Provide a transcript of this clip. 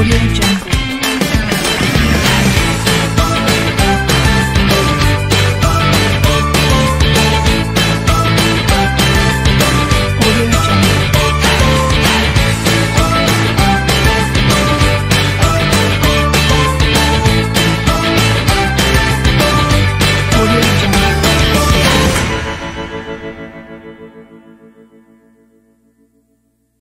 Audio Jungle.